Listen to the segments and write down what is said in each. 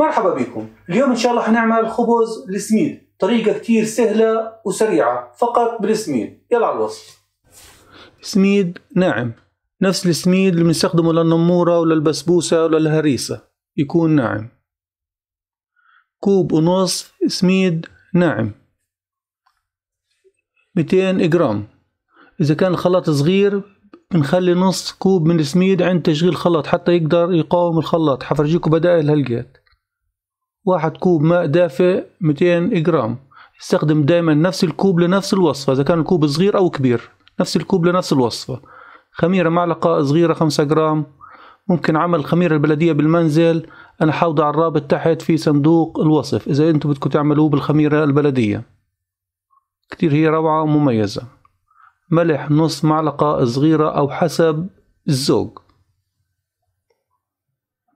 مرحبا بكم. اليوم إن شاء الله حنعمل خبز السميد طريقة كتير سهلة وسريعة فقط بالسميد. يلا على الوصف. سميد ناعم. نفس السميد اللي بنستخدمه للنمورة وللبسبوسة وللهريسة يكون ناعم. كوب ونصف سميد ناعم. 200 جرام. إذا كان الخلاط صغير بنخلي نص كوب من السميد عند تشغيل الخلاط حتى يقدر يقاوم الخلاط. حفرجيكم بدائل هالقيت واحد كوب ماء دافئ 200 جرام. استخدم دائما نفس الكوب لنفس الوصفة إذا كان الكوب صغير أو كبير نفس الكوب لنفس الوصفة. خميرة معلقة صغيرة خمسة جرام. ممكن عمل خميرة البلدية بالمنزل. أنا حوضع الرابط تحت في صندوق الوصف. إذا أنتم بدكم تعملوه بالخميرة البلدية. كتير هي روعة ومميزة. ملح نص معلقة صغيرة أو حسب الذوق.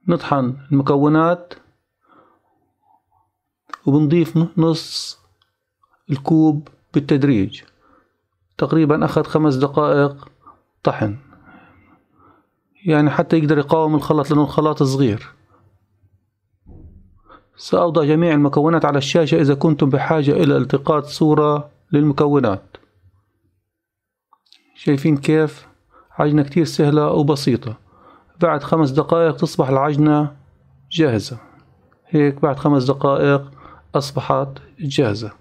نطحن المكونات. وبنضيف نص الكوب بالتدريج. تقريبا أخذ خمس دقائق طحن. يعني حتى يقدر يقاوم الخلط لأنه الخلاط صغير. سأوضع جميع المكونات على الشاشة إذا كنتم بحاجة إلى التقاط صورة للمكونات. شايفين كيف؟ عجنة كتير سهلة وبسيطة. بعد خمس دقائق تصبح العجنة جاهزة. هيك بعد خمس دقائق أصبحت جاهزة.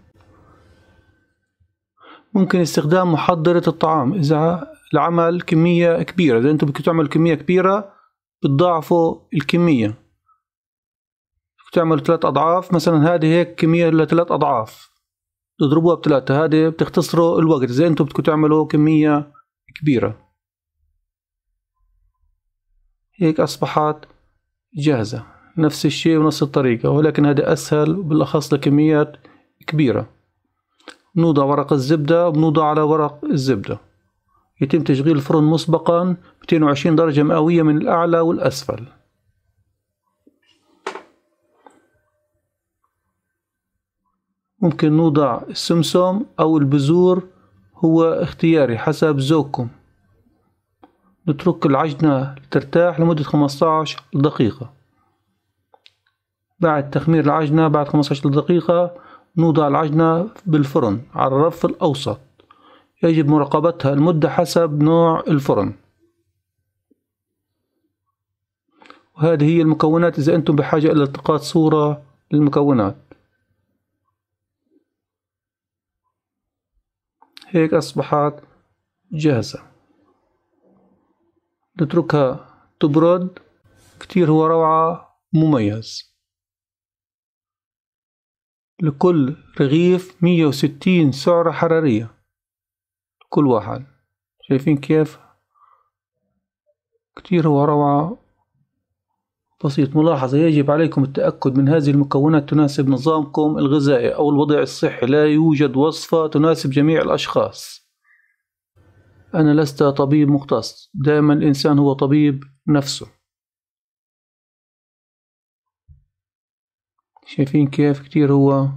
ممكن استخدام محضرة الطعام. إذا العمل كمية كبيرة إذا أنتم بدكم تعملوا كمية كبيرة بتضاعفوا الكمية. تعمل ثلاث أضعاف مثلا هذه هيك كمية لثلاث أضعاف. تضربوها بثلاثة هذه بتختصروا الوقت. إذا أنتم بدكم تعملوا كمية كبيرة. هيك أصبحت جاهزة. نفس الشيء ونفس الطريقة ولكن هذا أسهل بالأخص لكميات كبيرة. بنوضع ورق الزبدة وبنوضع على ورق الزبدة. يتم تشغيل الفرن مسبقا 220 درجة مئوية من الأعلى والأسفل. ممكن نوضع السمسم أو البذور هو اختياري حسب ذوقكم. نترك العجنة ترتاح لمدة 15 دقيقة. بعد تخمير العجنة بعد 15 دقيقة نوضع العجنة بالفرن على الرف الأوسط. يجب مراقبتها المدة حسب نوع الفرن. وهذه هي المكونات إذا أنتم بحاجة إلى التقاط صورة للمكونات. هيك أصبحت جاهزة. نتركها تبرد. كتير هو روعة مميز. لكل رغيف مية وستين سعرة حرارية. كل واحد. شايفين كيف؟ كتير هو روعة. بسيط. ملاحظة. يجب عليكم التأكد من هذه المكونات تناسب نظامكم الغذائي أو الوضع الصحي. لا يوجد وصفة تناسب جميع الأشخاص. أنا لست طبيب مختص. دائما الإنسان هو طبيب نفسه. شايفين كيف كتير هو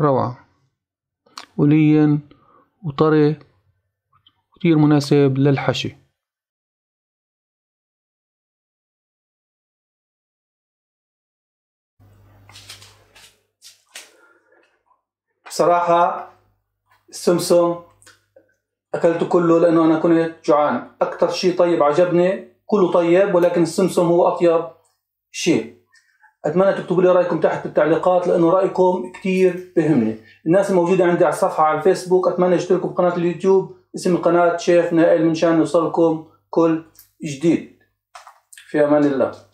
روعة. ولين وطري كتير مناسب للحشي. بصراحة السمسم أكلته كله لأنه أنا كنت جوعان. أكثر شيء طيب عجبني كله طيب ولكن السمسم هو أطيب شيء. أتمنى تكتبوا لي رأيكم تحت بالتعليقات لأنه رأيكم كثير بهمني. الناس الموجودة عندي على الصفحة على الفيسبوك أتمنى يشتركوا بقناة اليوتيوب اسم القناة شيف نائل من شان يوصلكم كل جديد. في أمان الله.